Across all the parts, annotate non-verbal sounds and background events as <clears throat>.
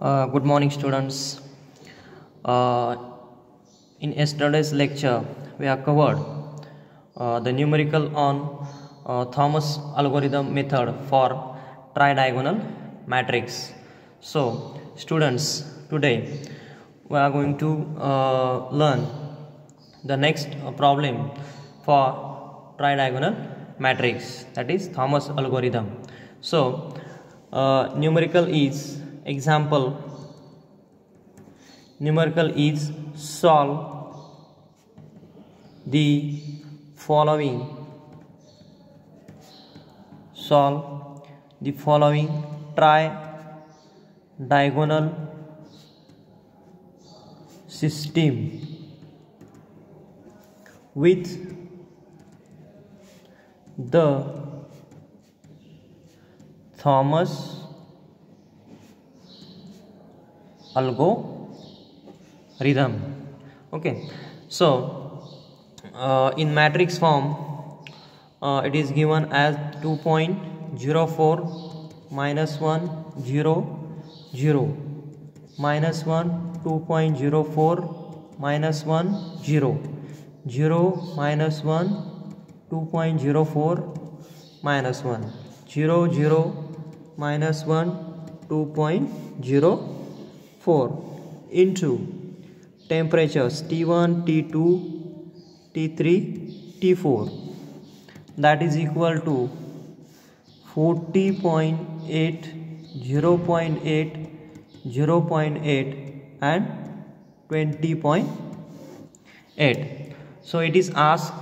Uh, good morning, students. Uh, in yesterday's lecture, we have covered uh, the numerical on uh, Thomas algorithm method for tridiagonal matrix. So, students, today we are going to uh, learn the next problem for tridiagonal matrix that is Thomas algorithm. So, uh, numerical is example. Numerical is solve the following. Solve the following. Try diagonal system with the Thomas algorithm okay. So uh, in matrix form uh, it is given as 2.04 minus 1 0 0 minus 1 2.04 minus 1 0 0 minus 1 2.04 minus 1 0 0 minus 1 2.04 into temperatures T1 T2 T3 T4 that is equal to 40.8 0.8 0.8 and 20.8 so it is asked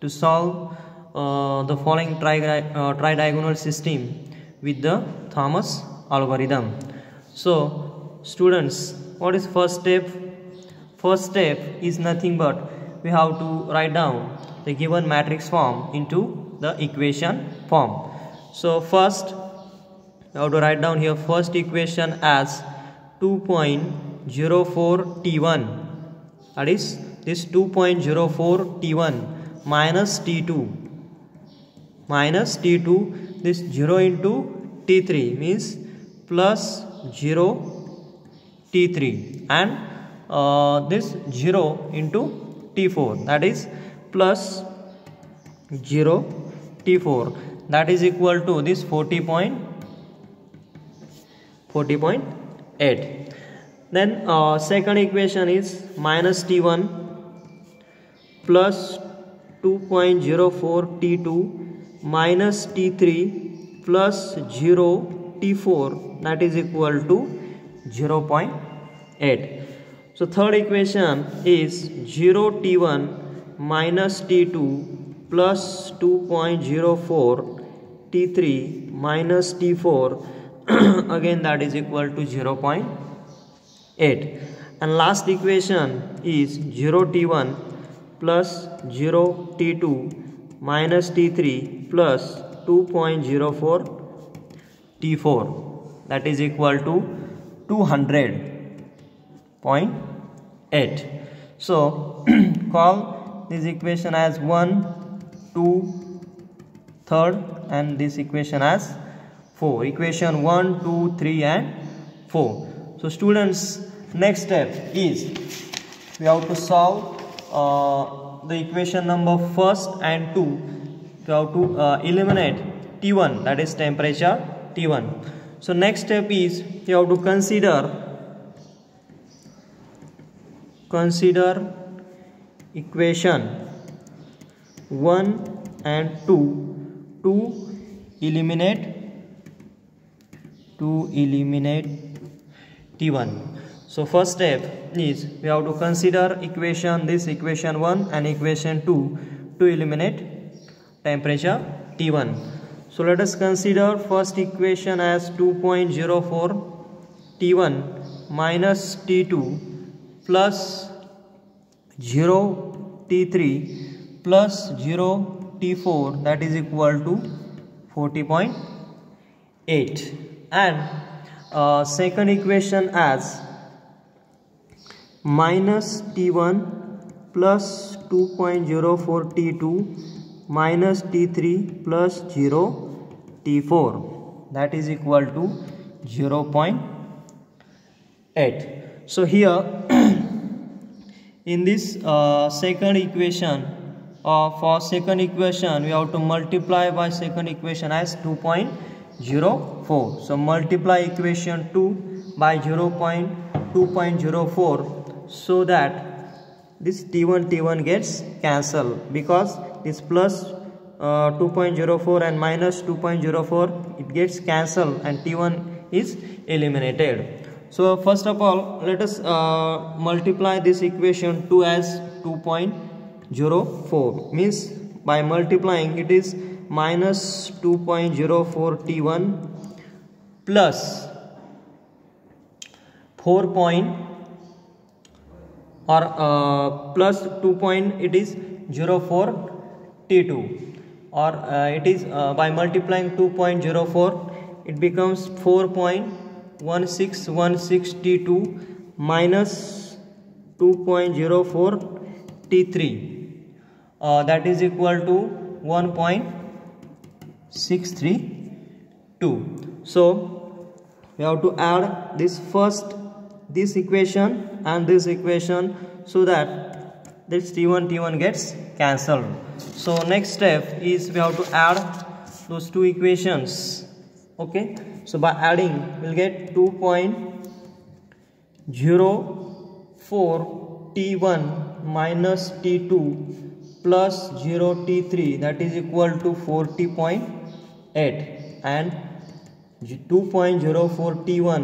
to solve uh, the following tri uh, tridiagonal system with the Thomas algorithm. So students what is first step? First step is nothing but we have to write down the given matrix form into the equation form. So first we have to write down here first equation as 2.04 t1 that is this 2.04 t1 minus t2 minus t2 this 0 into t3 means plus 0 t3 and uh, this 0 into t4 that is plus 0 t4 that is equal to this 40 point 40.8 then uh, second equation is minus t1 plus 2.04 t2 minus t3 plus 0 t4 that is equal to 0.8 so third equation is 0 t1 minus t2 plus 2.04 t3 minus t4 <clears throat> again that is equal to 0.8 and last equation is 0 t1 plus 0 t2 minus t3 plus 2.04 t4 that is equal to 200.8 so <clears throat> call this equation as 1 2 third and this equation as 4 equation 1 2 3 and 4 so students next step is we have to solve uh, the equation number first and 2 we have to uh, eliminate T1 that is temperature T1 so next step is you have to consider consider equation 1 and 2 to eliminate to eliminate T1 so first step is we have to consider equation this equation 1 and equation 2 to eliminate temperature T1 so let us consider first equation as 2.04 T1 minus T2 plus 0 T3 plus 0 T4 that is equal to 40.8 and uh, second equation as minus T1 plus 2.04 T2 minus T3 plus 0 T4 that is equal to 0.8 so here <clears throat> in this uh, second equation uh, for second equation we have to multiply by second equation as 2.04 so multiply equation 2 by 0.2.04 so that this t1 t1 gets cancelled because this plus, uh, 2.04 and minus 2.04 it gets cancelled and t1 is eliminated. So first of all let us uh, multiply this equation 2 as 2.04 means by multiplying it is minus 2.04 t1 plus 4 point or uh, plus 2 point it is 04 t2 or uh, it is uh, by multiplying 2.04 it becomes 4.16162 minus 2.04 t3 uh, that is equal to 1.632 so we have to add this first this equation and this equation so that this t1 t1 gets cancelled. So next step is we have to add those two equations. Okay? So by adding we'll get 2.04 t1 minus t2 plus 0 t3 that is equal to 40.8 and 2.04 t1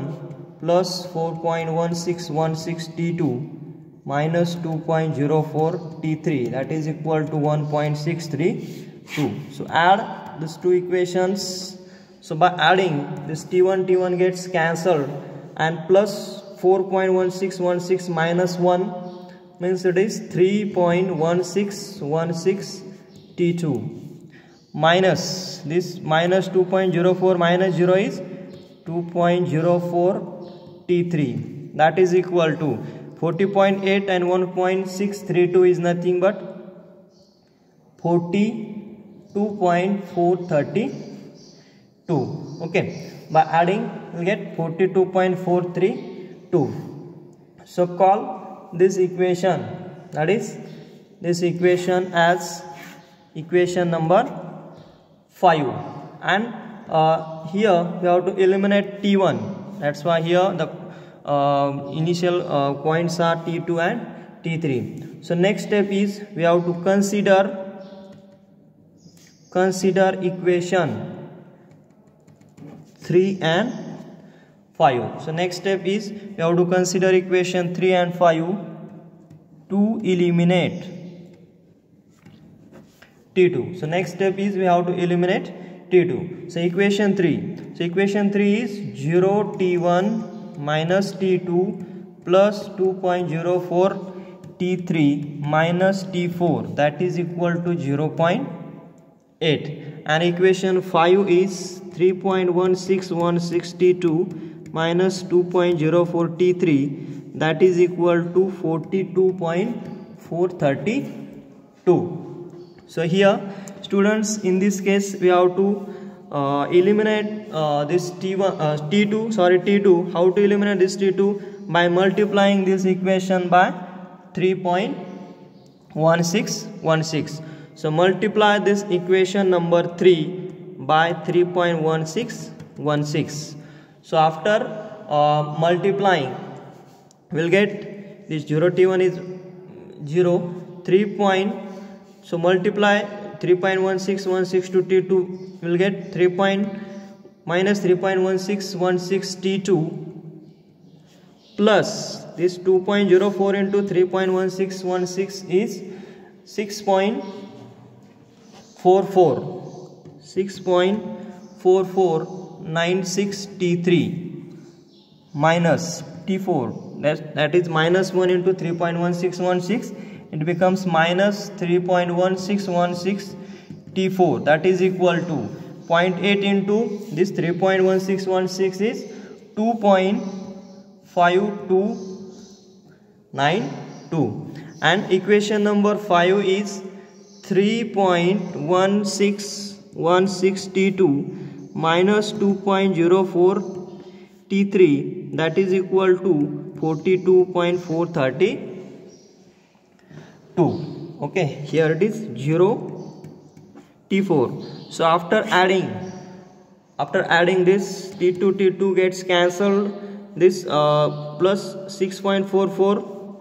plus 4.1616 T2 minus 2.04 T3 that is equal to 1.632. So add these two equations. So by adding this T1 T1 gets cancelled and plus 4.1616 minus 1 means it is 3.1616 T2 minus this minus 2.04 minus 0 is 2.04 T3 that is equal to 40.8 and 1.632 is nothing but 42.432 okay by adding we'll get 42.432 so call this equation that is this equation as equation number 5 and uh, here we have to eliminate t1 that's why here the initial uh, points are t2 and t3 so next step is we have to consider consider equation 3 and 5 so next step is we have to consider equation 3 and 5 to eliminate t2 so next step is we have to eliminate t2 so equation 3 so equation 3 is 0 t1 minus t2 plus 2.04 t3 minus t4 that is equal to 0.8 and equation 5 is 3.16162 minus 2.04 t3 that is equal to 42.432 so here students in this case we have to uh, eliminate uh, this t1 uh, t2 sorry t2 how to eliminate this t2 by multiplying this equation by 3.1616 so multiply this equation number 3 by 3.1616 so after uh, multiplying we'll get this 0 t1 is 0 3 point so multiply 3.1616 to T2 will get 3 point minus 3.1616 T2 plus this 2.04 into 3.1616 is 6.44 6.4496 T3 minus T4 that, that is minus 1 into 3.1616 it becomes minus 3.1616 T4 that is equal to 0.8 into this 3.1616 is 2.5292 and equation number 5 is 3.1616 T2 minus 2.04 T3 that is equal to 42.432 okay. Here it is 0 t4 so after adding after adding this t2 t2 gets cancelled. This uh, plus 6.44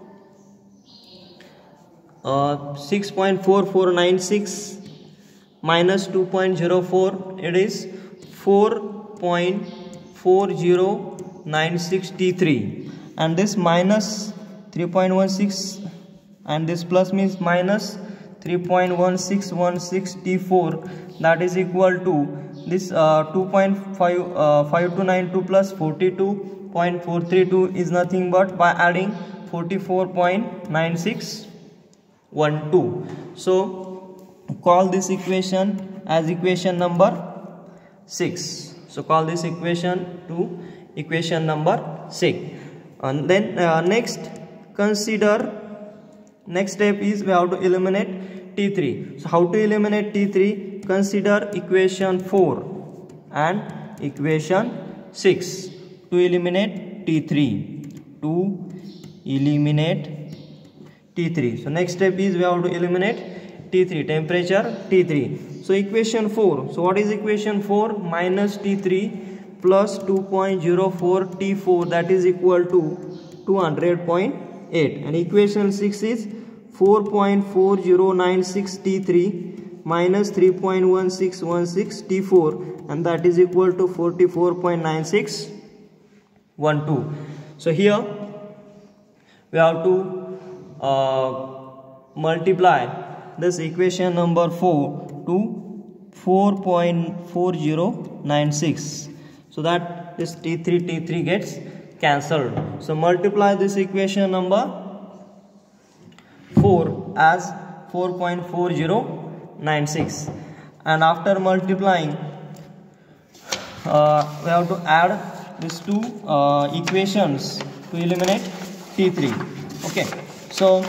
uh, 6.4496 minus 2.04 it is 4.4096 T3 and this minus 3.16 and this plus means minus 3.1616 T4 that is equal to this uh, 2.5 uh, 5292 plus 42.432 is nothing but by adding 44.9612 so call this equation as equation number 6 so call this equation to equation number 6 and then uh, next consider next step is we have to eliminate t3 so how to eliminate t3 consider equation 4 and equation 6 to eliminate t3 to eliminate t3 so next step is we have to eliminate T3 temperature T3 so equation 4 so what is equation 4 minus T3 plus 2.04 T4 that is equal to 200.8 and equation 6 is 4.4096 T3 minus 3.1616 T4 and that is equal to 44.9612 so here we have to uh, multiply this equation number 4 to 4.4096 so that this t3 t3 gets cancelled. So multiply this equation number 4 as 4.4096 and after multiplying uh, we have to add these two uh, equations to eliminate t3 okay. So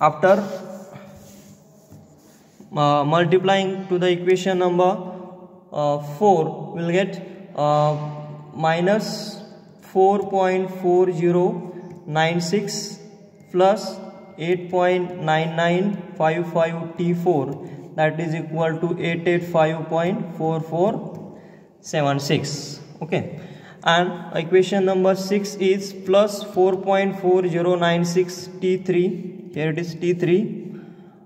after uh, multiplying to the equation number uh, 4 will get uh, minus 4.4096 plus 8.9955 T4 that is equal to 885.4476 okay. And equation number 6 is plus 4.4096 T3 here it is T3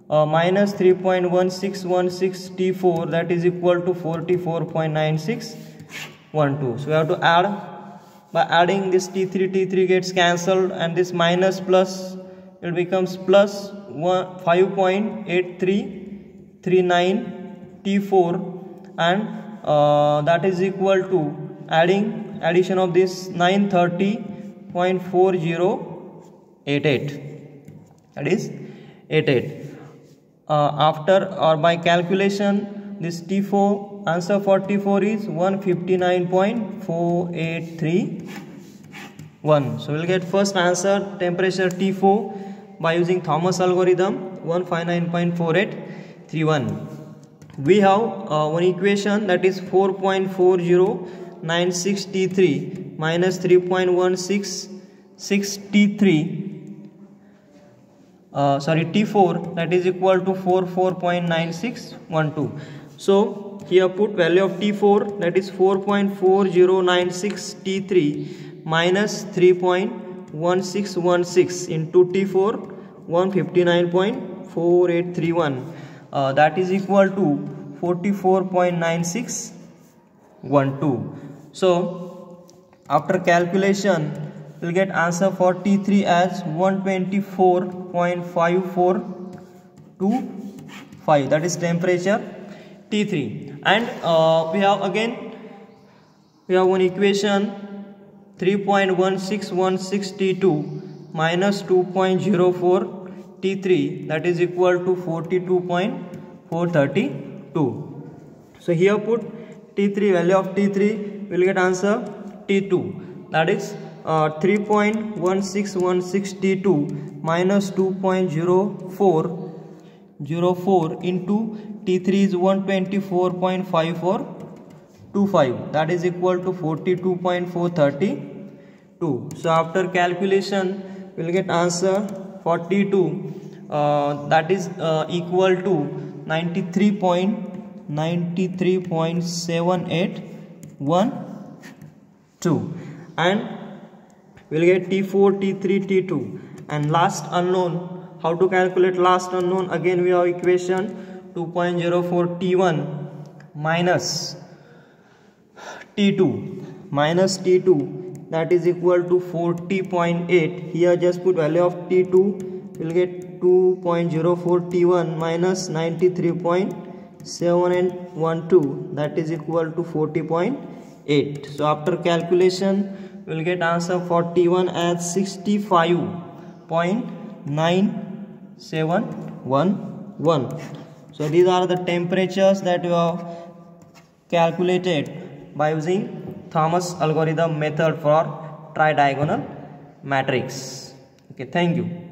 uh, minus 3.1616 T4 that is equal to 44.9612. So we have to add by adding this T3 T3 gets cancelled and this minus plus it becomes plus 5.8339 T4 and uh, that is equal to adding addition of this 930.4088 that is 88 uh, after or by calculation this T4 answer 44 is 159.4831 so we'll get first answer temperature T4 by using Thomas algorithm 159.4831 we have uh, one equation that is 4.4096 T3 minus 3.166 T3 uh, sorry T4 that is equal to 44.9612 so here put value of T4 that is 4.4096 T3 minus 3.1616 into T4 159.4831 uh, that is equal to 44.9612 so after calculation we will get answer for T3 as 124.5425 that is temperature T3 and uh, we have again we have one equation 3.1616 T2 minus 2.04 T3 that is equal to 42.432 so here put T3 value of T3 will get answer T2 that is uh, 3.1616 minus 2.0404 into T3 is 124.5425 that is equal to 42.432 so after calculation we'll get answer 42 uh, that is uh, equal to 93.93.7812 and we'll get t4 t3 t2 and last unknown. How to calculate last unknown? Again we have equation 2.04 t1 minus t2 minus t2 that is equal to 40.8 here just put value of t2 we'll get 2.04 t1 minus 93.712 that is equal to 40.8 so after calculation we'll get answer for t1 as 65.9711 so these are the temperatures that we have calculated by using Thomas algorithm method for tridiagonal matrix. Okay thank you